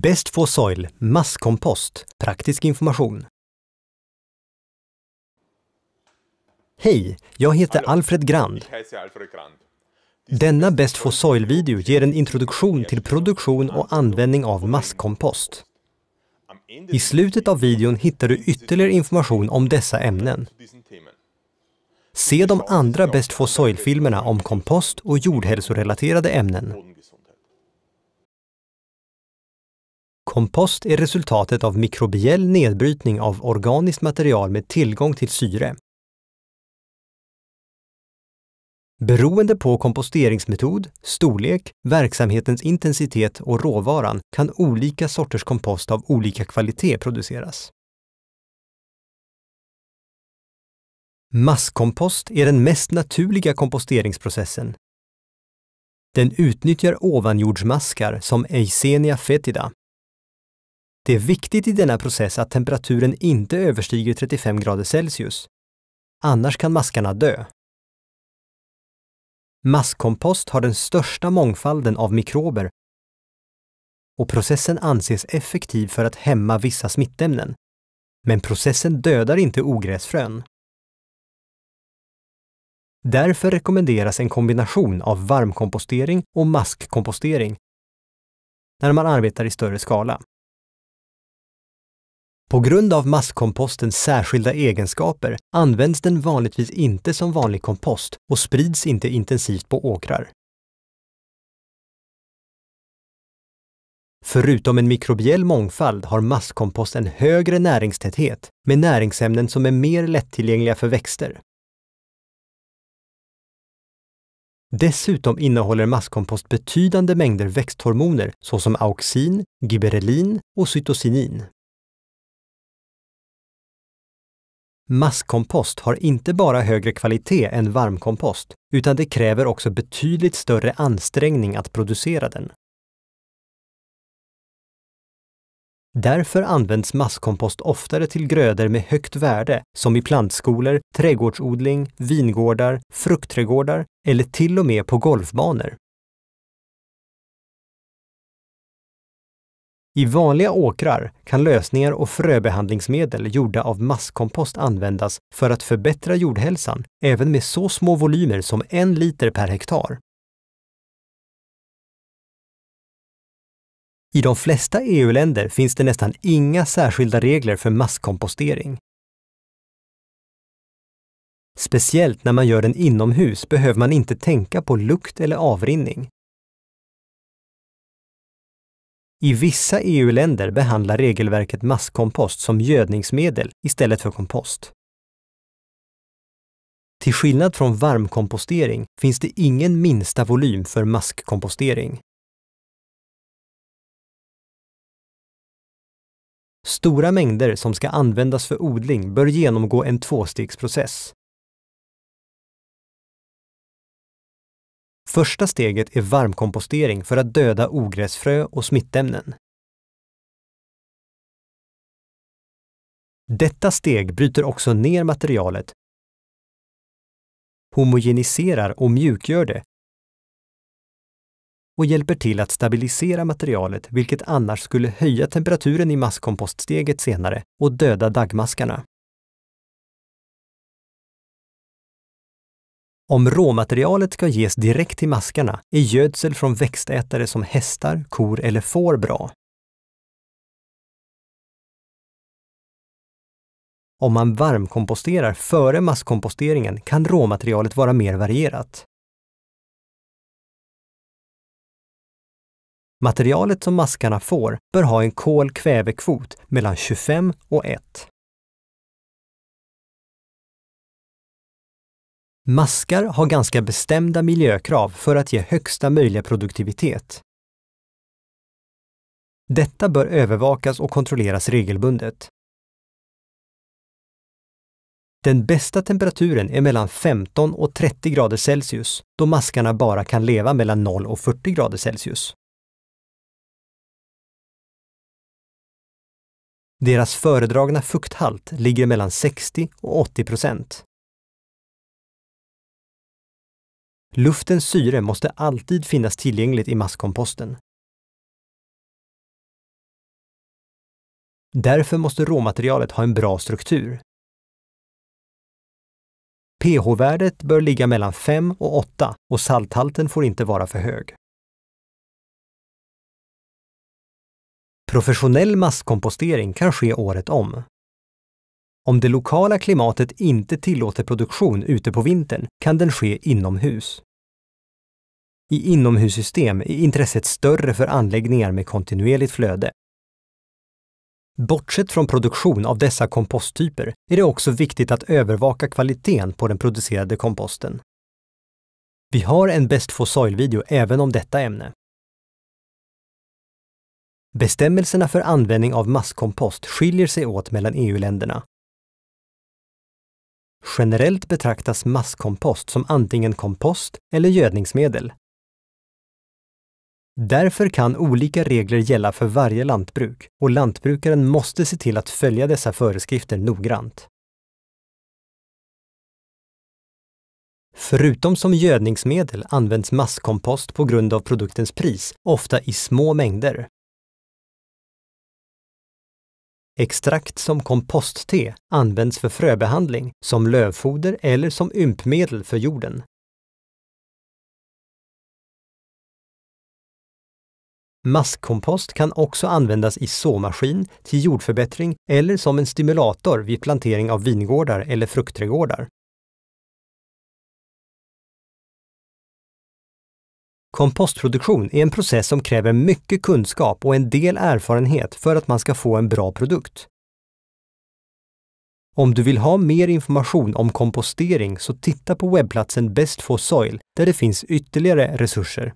Best for soil, masskompost, praktisk information. Hej, jag heter Alfred Grand. Denna Best for soil-video ger en introduktion till produktion och användning av masskompost. I slutet av videon hittar du ytterligare information om dessa ämnen. Se de andra Best for soil-filmerna om kompost och jordhälsorelaterade ämnen. Kompost är resultatet av mikrobiell nedbrytning av organiskt material med tillgång till syre. Beroende på komposteringsmetod, storlek, verksamhetens intensitet och råvaran kan olika sorters kompost av olika kvalitet produceras. Masskompost är den mest naturliga komposteringsprocessen. Den utnyttjar ovanjordsmaskar som Eisenia fetida. Det är viktigt i denna process att temperaturen inte överstiger 35 grader Celsius. Annars kan maskarna dö. Maskkompost har den största mångfalden av mikrober och processen anses effektiv för att hämma vissa smittämnen. Men processen dödar inte ogräsfrön. Därför rekommenderas en kombination av varmkompostering och maskkompostering när man arbetar i större skala. På grund av masskompostens särskilda egenskaper används den vanligtvis inte som vanlig kompost och sprids inte intensivt på åkrar. Förutom en mikrobiell mångfald har masskompost en högre näringstäthet med näringsämnen som är mer lättillgängliga för växter. Dessutom innehåller masskompost betydande mängder växthormoner såsom auxin, gibberellin och cytosinin. Masskompost har inte bara högre kvalitet än varmkompost, utan det kräver också betydligt större ansträngning att producera den. Därför används masskompost oftare till grödor med högt värde, som i plantskolor, trädgårdsodling, vingårdar, fruktträdgårdar eller till och med på golfbanor. I vanliga åkrar kan lösningar och fröbehandlingsmedel gjorda av masskompost användas för att förbättra jordhälsan, även med så små volymer som en liter per hektar. I de flesta EU-länder finns det nästan inga särskilda regler för masskompostering. Speciellt när man gör den inomhus behöver man inte tänka på lukt eller avrinning. I vissa EU-länder behandlar regelverket masskompost som gödningsmedel istället för kompost. Till skillnad från varmkompostering finns det ingen minsta volym för maskkompostering. Stora mängder som ska användas för odling bör genomgå en tvåstegsprocess. Första steget är varmkompostering för att döda ogräsfrö och smittämnen. Detta steg bryter också ner materialet, homogeniserar och mjukgör det och hjälper till att stabilisera materialet vilket annars skulle höja temperaturen i masskompoststeget senare och döda daggmaskarna. Om råmaterialet ska ges direkt till maskarna är gödsel från växtätare som hästar, kor eller får bra. Om man varmkomposterar före masskomposteringen kan råmaterialet vara mer varierat. Materialet som maskarna får bör ha en kol-kvävekvot mellan 25 och 1. Maskar har ganska bestämda miljökrav för att ge högsta möjliga produktivitet. Detta bör övervakas och kontrolleras regelbundet. Den bästa temperaturen är mellan 15 och 30 grader Celsius, då maskarna bara kan leva mellan 0 och 40 grader Celsius. Deras föredragna fukthalt ligger mellan 60 och 80 procent. Luftens syre måste alltid finnas tillgängligt i masskomposten. Därför måste råmaterialet ha en bra struktur. pH-värdet bör ligga mellan 5 och 8 och salthalten får inte vara för hög. Professionell masskompostering kan ske året om. Om det lokala klimatet inte tillåter produktion ute på vintern kan den ske inomhus. I inomhussystem är intresset större för anläggningar med kontinuerligt flöde. Bortsett från produktion av dessa komposttyper är det också viktigt att övervaka kvaliteten på den producerade komposten. Vi har en Best for Soil-video även om detta ämne. Bestämmelserna för användning av masskompost skiljer sig åt mellan EU-länderna. Generellt betraktas masskompost som antingen kompost eller gödningsmedel. Därför kan olika regler gälla för varje lantbruk och lantbrukaren måste se till att följa dessa föreskrifter noggrant. Förutom som gödningsmedel används masskompost på grund av produktens pris, ofta i små mängder. Extrakt som kompostte används för fröbehandling, som lövfoder eller som ympmedel för jorden. Maskkompost kan också användas i såmaskin, till jordförbättring eller som en stimulator vid plantering av vingårdar eller fruktträdgårdar. Kompostproduktion är en process som kräver mycket kunskap och en del erfarenhet för att man ska få en bra produkt. Om du vill ha mer information om kompostering så titta på webbplatsen Best for Soil där det finns ytterligare resurser.